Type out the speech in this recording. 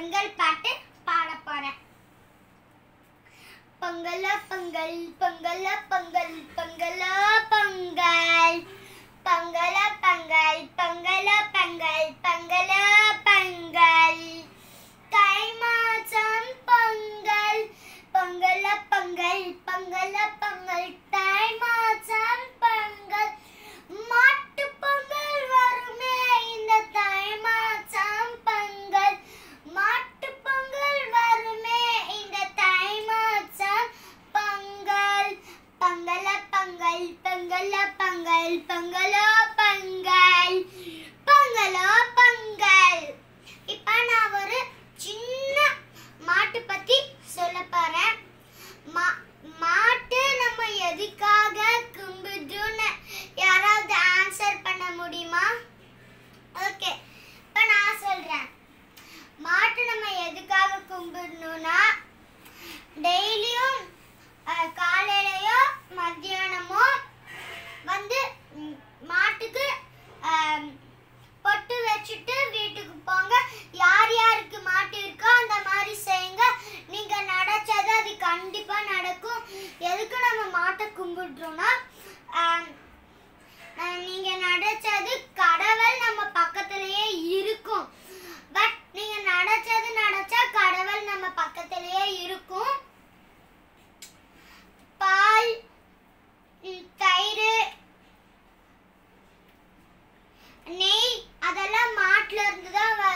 பொங்கல் பாட்டு பாட போறேன். பொங்கல பொங்கல் பொங்கல பொங்கல் பொங்கல பொங்கல். பொங்கல பொங்கல் பொங்கல பொங்கல் பொங்கல. 你知道吗